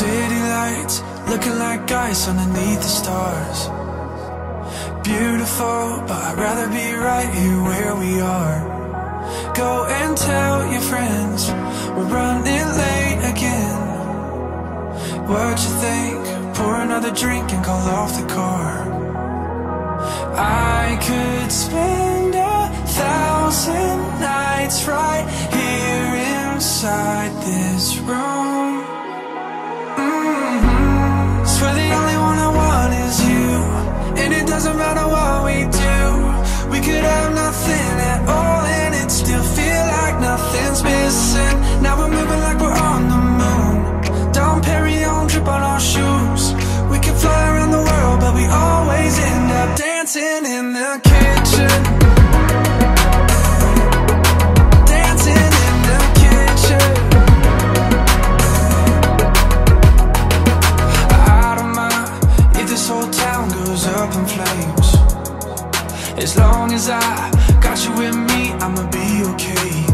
City lights looking like ice underneath the stars. Beautiful, but I'd rather be right here where we are. Go and tell your friends we're running late again. What you think? Pour another drink and call off the car. I could spend a thousand nights right here inside this room. Doesn't matter what we do. We could have nothing at all, and it still feel like nothing's missing. Now we're moving like we're on the moon. Dom Perignon drip on our shoes. We can fly around the world, but we always end up dancing in the As long as I got you with me, I'ma be okay.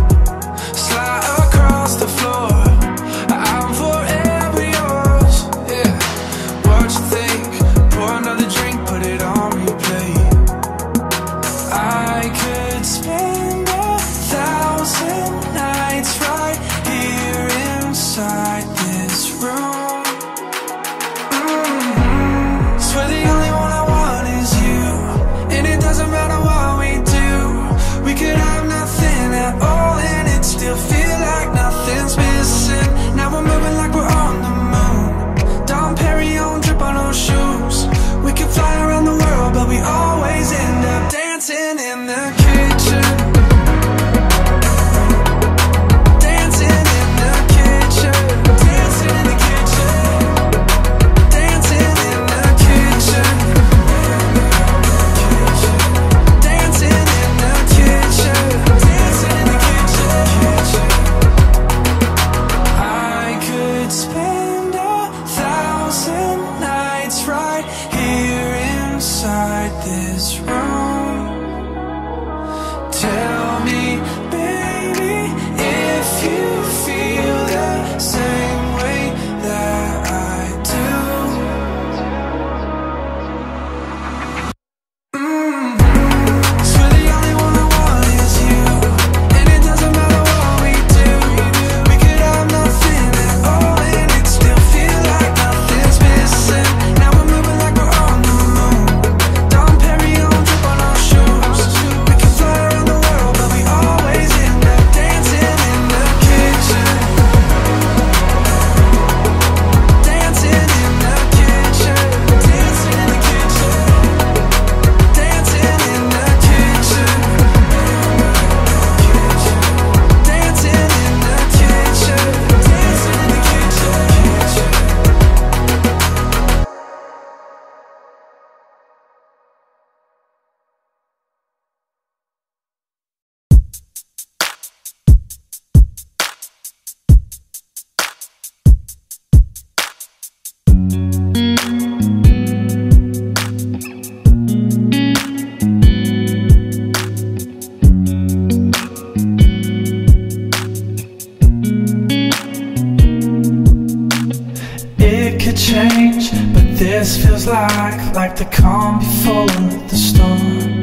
Like like the calm before the storm.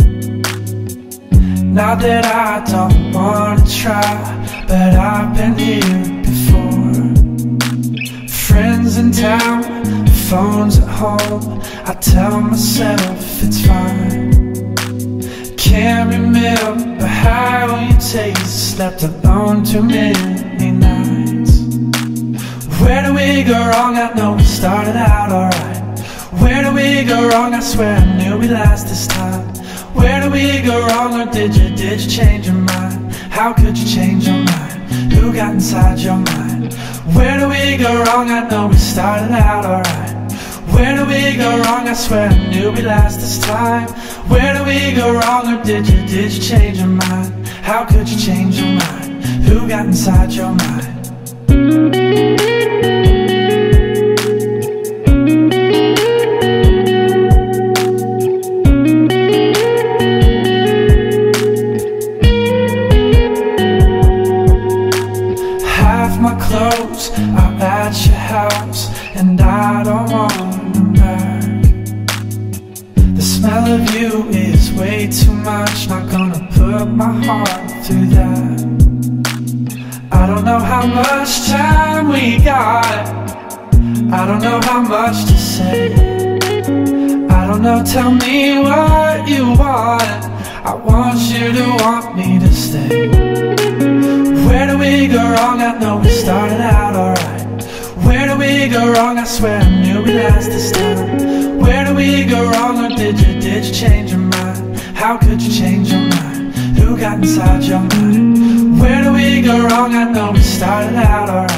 Not that I don't wanna try, but I've been here before. Friends in town, phones at home. I tell myself it's fine. Can't remember how you taste. Slept alone too many nights. Where do we go wrong? I know we started out alright. Where do we go wrong? I swear I knew we last this time. Where do we go wrong? Or did you, did you change your mind? How could you change your mind? Who got inside your mind? Where do we go wrong? I know we started out alright. Where do we go wrong? I swear I knew we last this time. Where do we go wrong? Or did you, did you change your mind? How could you change your mind? Who got inside your mind? I don't know how much to say. I don't know, tell me what you want. I want you to want me to stay. Where do we go wrong? I know we started out alright. Where do we go wrong? I swear I knew we last this time. Where do we go wrong? Or did you, did you change your mind? How could you change your mind? Who got inside your mind? Where do we go wrong? I know we started out alright.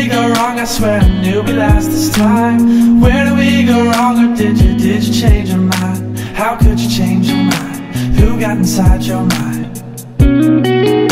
We go wrong? I swear I knew we last this time. Where do we go wrong? Or did you, did you change your mind? How could you change your mind? Who got inside your mind?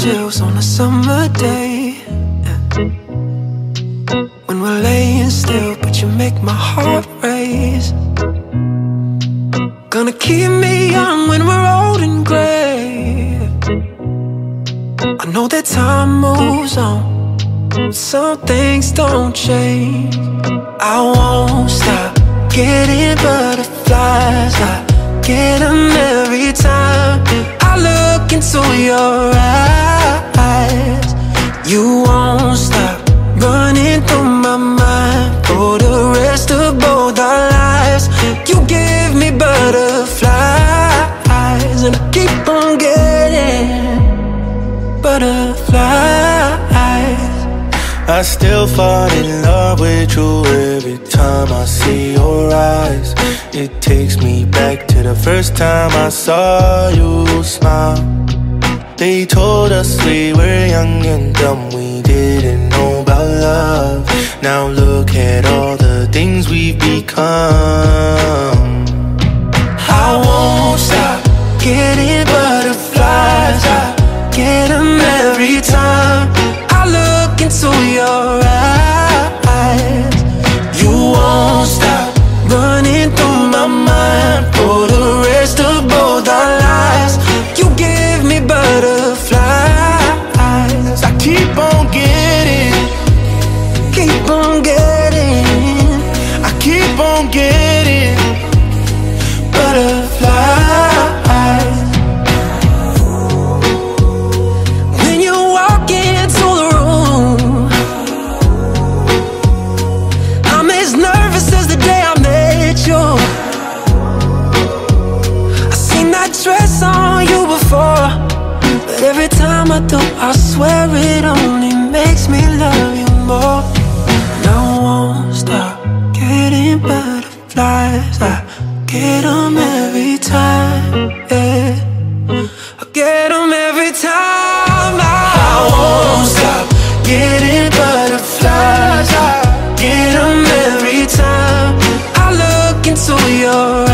Chills on a summer day. When we're laying still, but you make my heart race. Gonna keep me young when we're old and gray. I know that time moves on, some things don't change. I won't stop getting butterflies. I get them every time I look into your eyes. You won't stop running through my mind I still fall in love with you every time I see your eyes. It takes me back to the first time I saw you smile. They told us we were young and dumb, we didn't know about love. Now look at all the things we've become. I won't stop getting butterflies. I get them every time look into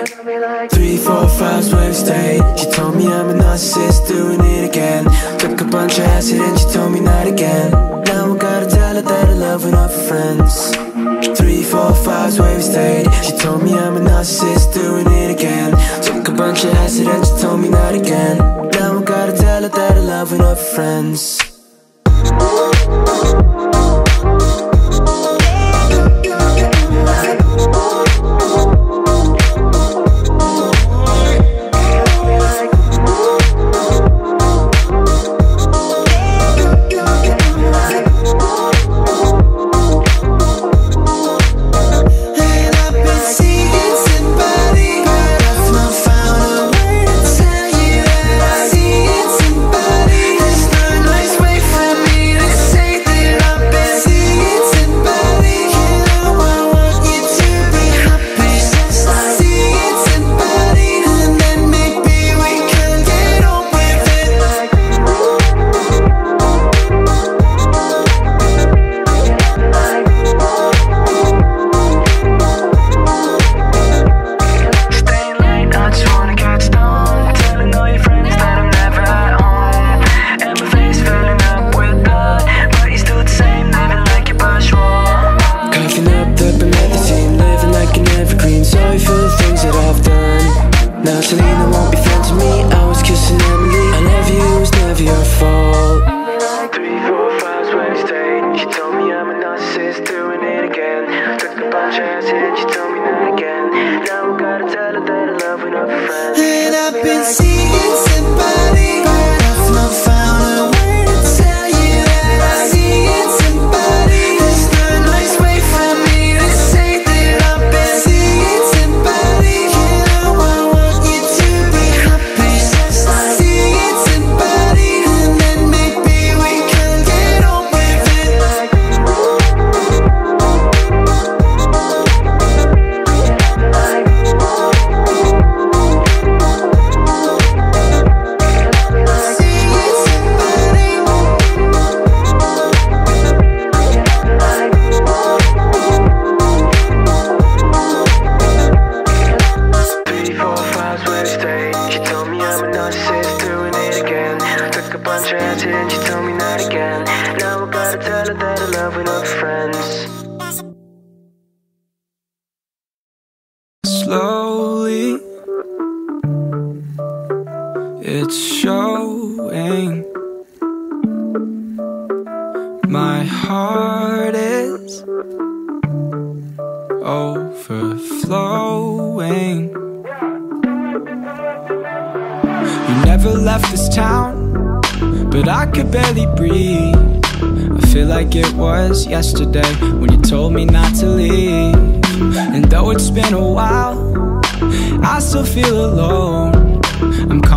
Three, four, five, swipe stayed. She told me I'm a narcissist, doing it again. Took a bunch of acid and she told me not again. Now I gotta tell her that I love her, not for friends. Three, four, five, we stayed. She told me I'm a narcissist, doing it again. Took a bunch of acid and she told me not again. Now I gotta tell her that I love her, not for friends.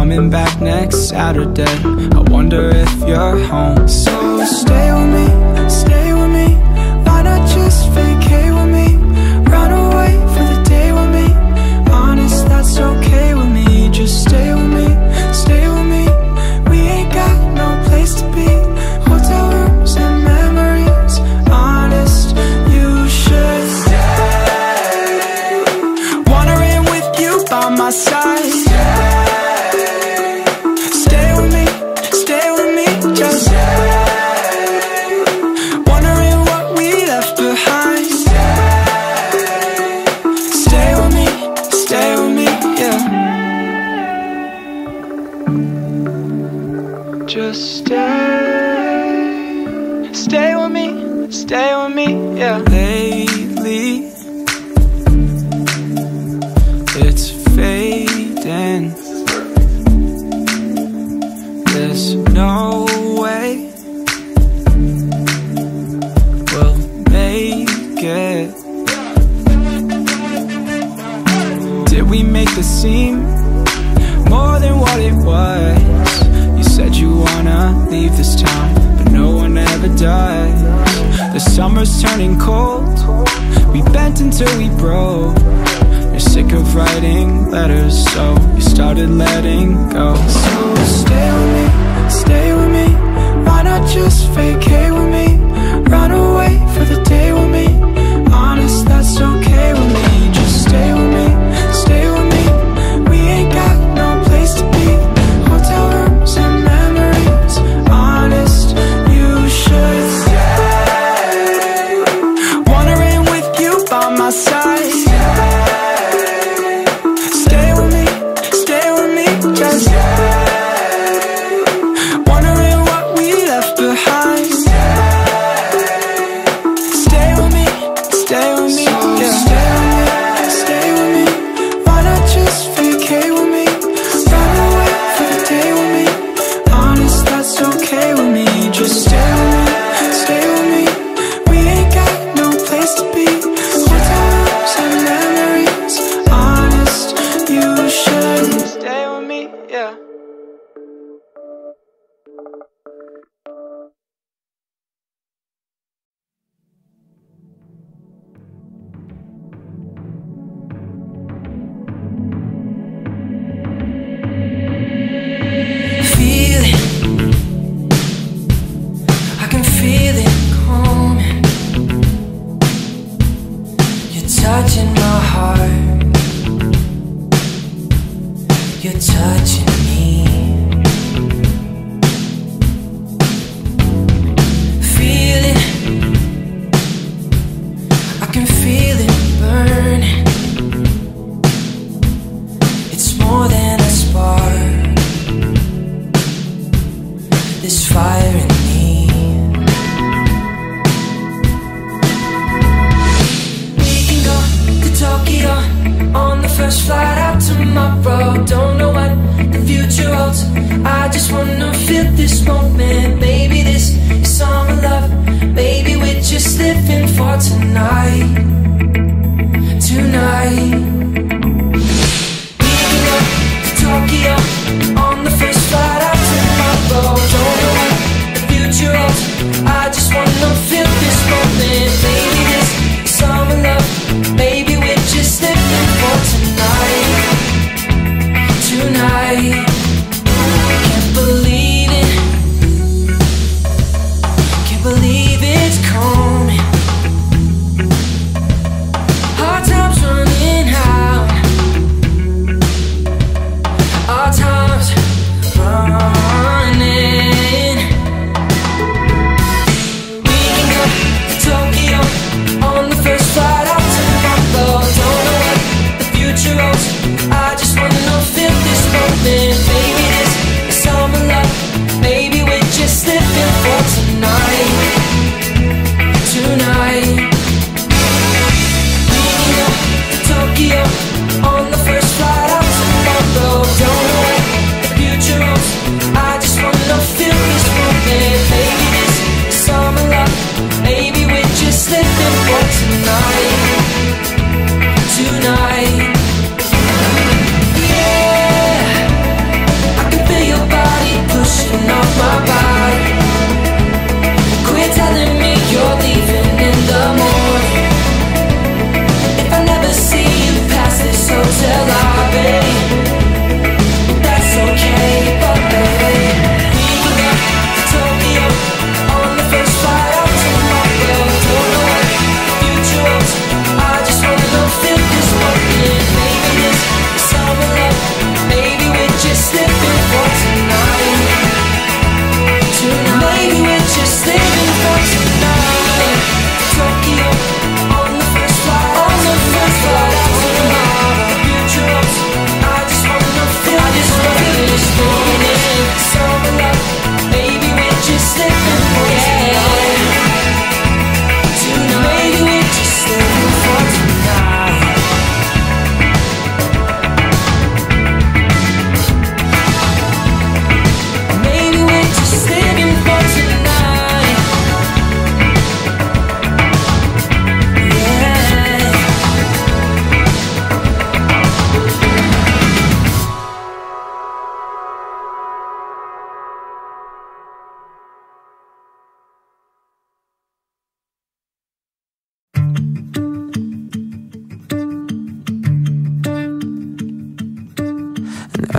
coming back next Saturday. I wonder if you're home. So stay with me, stay with me getting cold. We bent until we broke. You're sick of writing letters So you started letting go. So stay with me, stay with me. Why not just vacate? this fire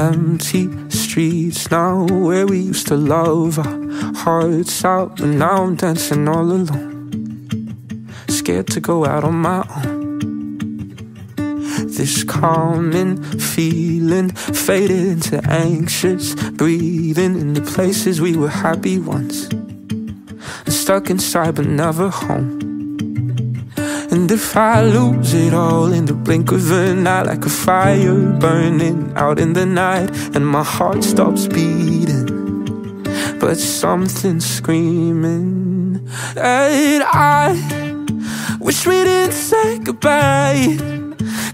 empty streets now where we used to love our hearts out, and now I'm dancing all alone. Scared to go out on my own. This calming feeling faded into anxious breathing in the places we were happy once. Stuck inside but never home. And if I lose it all in the blink of an eye, like a fire burning out in the night, and my heart stops beating, but something's screaming, and I wish we didn't say goodbye.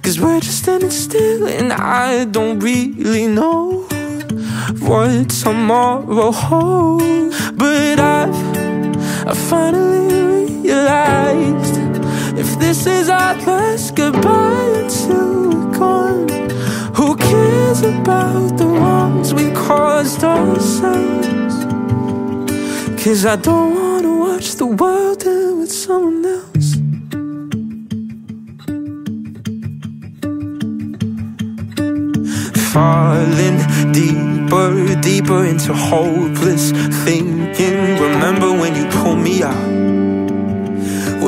Cause we're just standing still, and I don't really know what tomorrow holds. But I've, I finally realized if this is our last goodbye until we're gone, who cares about the wrongs we caused ourselves? Cause I don't wanna watch the world end with someone else. Falling deeper, deeper into hopeless thinking. Remember when you pulled me out?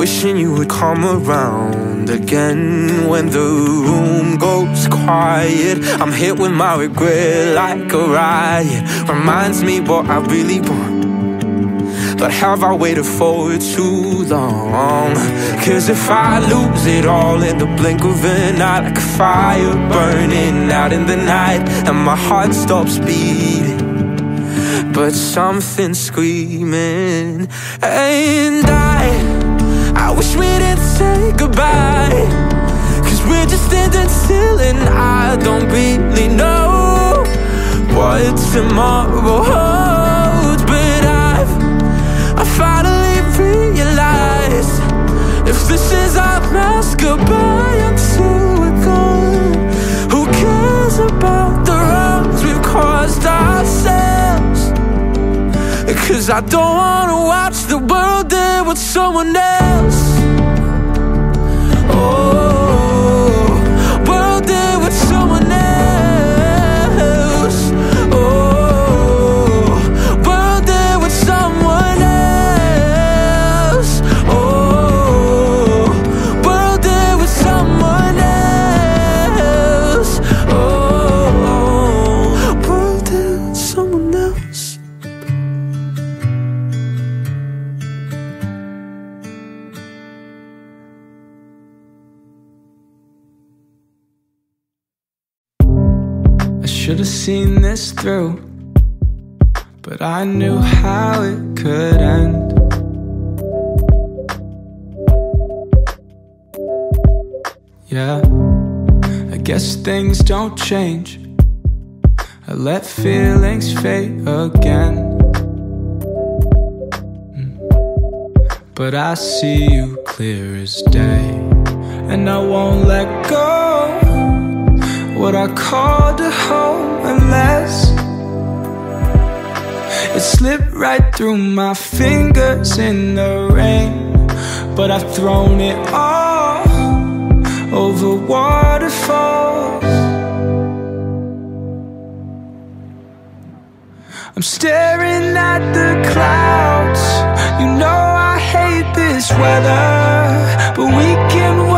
Wishing you would come around again when the room goes quiet. I'm hit with my regret like a riot. Reminds me what I really want. But have I waited for too long? Cause if I lose it all in the blink of an eye, like a fire burning out in the night, and my heart stops beating but something's screaming And I, I wish we didn't say goodbye. Cause we're just standing still and I don't really know What tomorrow holds. But I've, I finally realized If this is our last goodbye Cause I don't wanna watch the world end with someone else this through, but I knew how it could end. Yeah, I guess things don't change. I let feelings fade again. Mm. But I see you clear as day, and I won't let go what I called a home unless it slipped right through my fingers in the rain. But I've thrown it all over waterfalls. I'm staring at the clouds. You know I hate this weather, but we can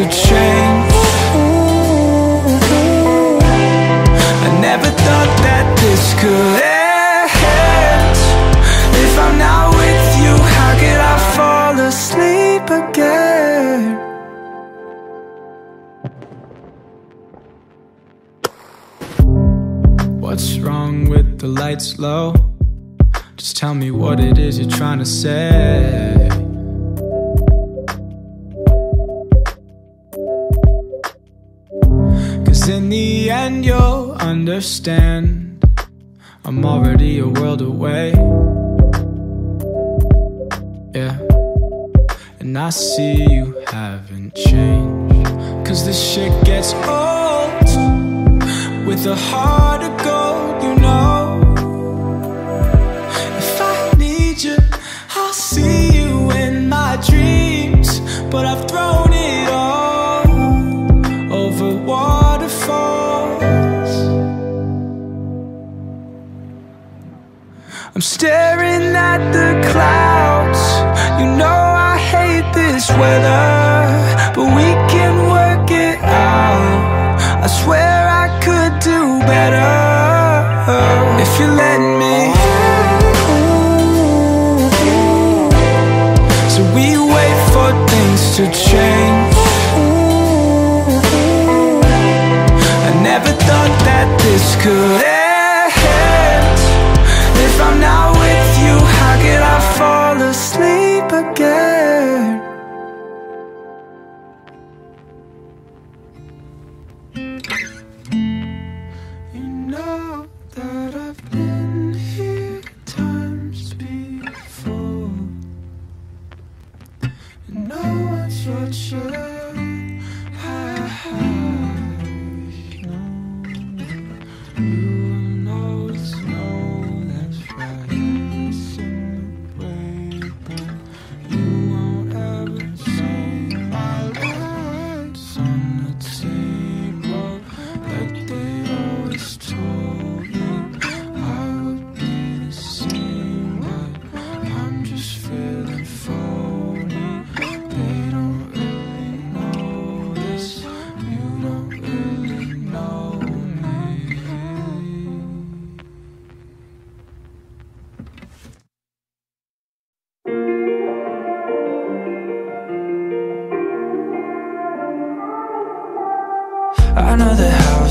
to change. I never thought that this could end. If I'm not with you, how could I fall asleep again? What's wrong with the lights low? Just tell me what it is you're trying to say. End, you'll understand. I'm already a world away. Yeah. And I see you haven't changed. Cause this shit gets old with a heart staring at the clouds. You know I hate this weather But we can work it out. I swear I could do better If you let me. So we wait for things to change.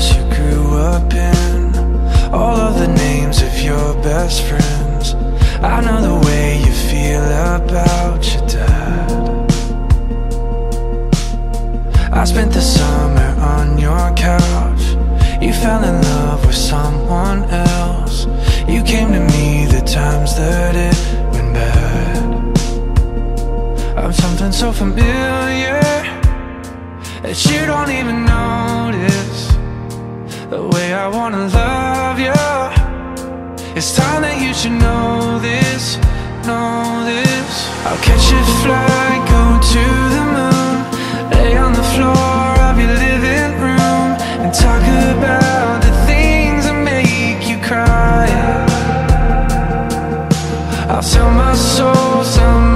house you grew up in. All of the names of your best friends. I know the way you feel about your dad. I spent the summer on your couch. You fell in love with someone else. You came to me the times that it went bad. I'm something so familiar That you don't even notice the way I wanna love you It's time that you should know this, know this. I'll catch a flight, go to the moon Lay on the floor of your living room And talk about the things that make you cry. I'll sell my soul, sell my